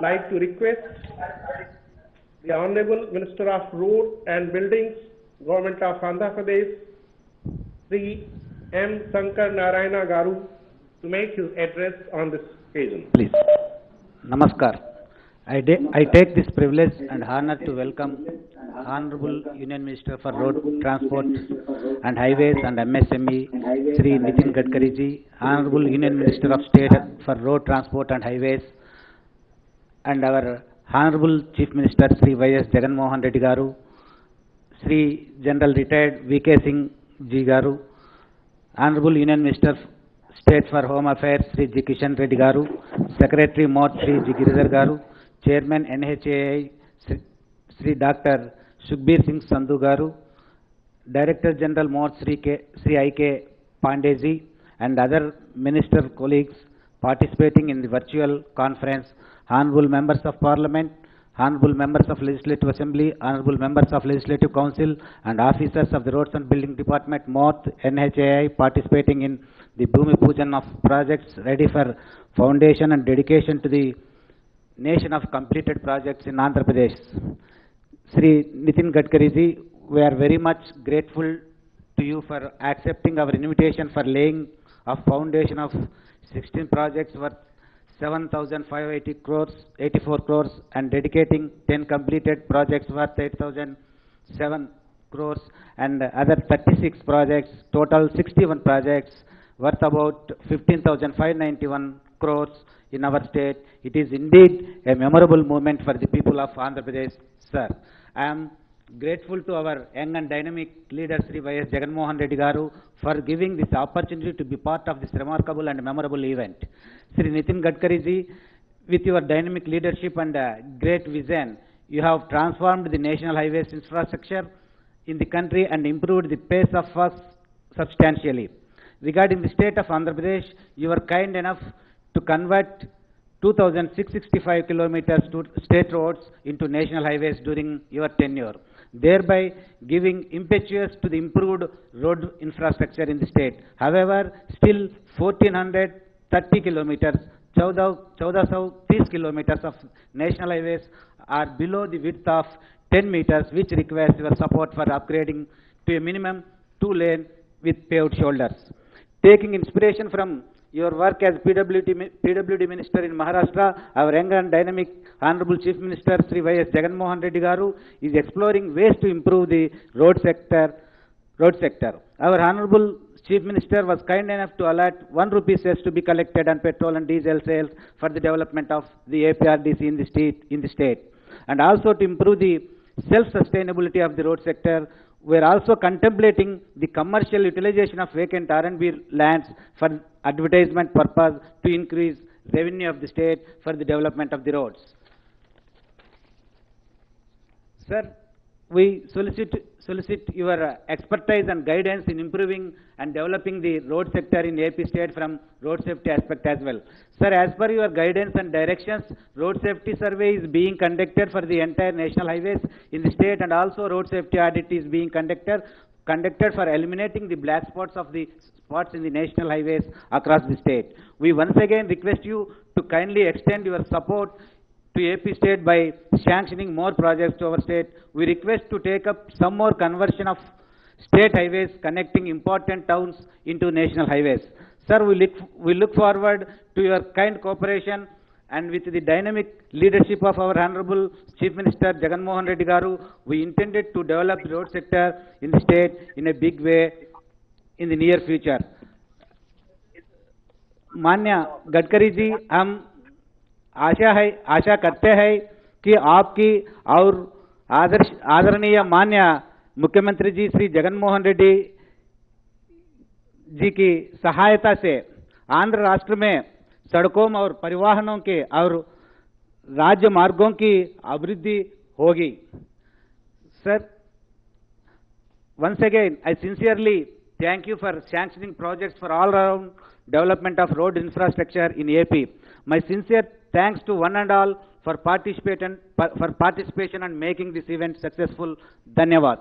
like to request the Honorable Minister of Road and Buildings, Government of Andhra Pradesh, Sri M. Sankar Narayana Garu, to make his address on this occasion. Please. Namaskar. I, I take this privilege and honor to welcome Honorable Union Minister for Road Transport and Highways and MSME, Sri Nitin Gadkari ji, Honorable Union Minister of State for Road Transport and Highways, and our Honorable Chief Minister Sri Y.S. Jagan Mohan Reddy Garu, Sri General Retired V.K. Singh ji Garu, Honorable Union Minister State for Home Affairs Sri G. Kishan Reddy Garu, Secretary MoRTH Sri G. Giridhar Garu, Chairman NHAI Sri, Sri Dr. Sukhbir Singh Sandhu Garu, Director General MoRTH Sri, K, Sri I.K. Pandey and other minister colleagues participating in the virtual conference, honorable members of parliament, honorable members of legislative assembly, honorable members of legislative council and officers of the roads and building department, MOT, NHAI participating in the Bhumi Pujan of projects ready for foundation and dedication to the nation of completed projects in Andhra Pradesh. Sri Nitin Gadkari ji, we are very much grateful to you for accepting our invitation for laying a foundation of 16 projects worth 7,580 crores, 84 crores and dedicating 10 completed projects worth 8,007 crores and other 36 projects, total 61 projects worth about 15,591 crores in our state. It is indeed a memorable moment for the people of Andhra Pradesh, sir. I am grateful to our young and dynamic leader Sri Y.S. Jagan Mohan Reddy Garu for giving this opportunity to be part of this remarkable and memorable event. Sri Nitin Gadkari ji, with your dynamic leadership and uh, great vision, you have transformed the national highways infrastructure in the country and improved the pace of us substantially. Regarding the state of Andhra Pradesh, you were kind enough to convert 2,665 kilometers to state roads into national highways during your tenure, thereby giving impetus to the improved road infrastructure in the state. However, still 1,430 kilometers, 1430 kilometers of national highways are below the width of 10 meters, which requires your support for upgrading to a minimum two lane with paved shoulders. Taking inspiration from your work as PWD, PWD Minister in Maharashtra, our young and dynamic Honorable Chief Minister Sri Y.S. Jagan Mohan Reddy Garu is exploring ways to improve the road sector, road sector. Our Honorable Chief Minister was kind enough to allot one rupee cess to be collected on petrol and diesel sales for the development of the APRDC in the state, in the state. And also to improve the self-sustainability of the road sector, we are also contemplating the commercial utilization of vacant R&B lands for advertisement purpose to increase revenue of the state for the development of the roads. Sir, we solicit, solicit your uh, expertise and guidance in improving and developing the road sector in AP state from road safety aspect as well. Sir, as per your guidance and directions, road safety survey is being conducted for the entire national highways in the state and also road safety audit is being conducted, conducted for eliminating the black spots of the spots in the national highways across the state. We once again request you to kindly extend your support to AP state by sanctioning more projects to our state. We request to take up some more conversion of state highways connecting important towns into national highways. Sir, we look, we look forward to your kind cooperation and with the dynamic leadership of our Honorable Chief Minister Jagan Mohan Reddy Garu, we intended to develop the road sector in the state in a big way in the near future. Manya Gadkariji, I am आशा है, आशा करते हैं कि आपकी और आदर्श, आदरणीय मान्य मुख्यमंत्री जी श्री जगनमोहन रेड्डी जी की सहायता से आंध्र राष्ट्र में सड़कों और परिवहनों के और राज्य मार्गों की अभिवृद्धि होगी। Sir once again I sincerely thank you for sanctioning projects for all around development of road infrastructure in AP my sincere thanks to one and all for participation, for participation and making this event successful. Dhanyavad.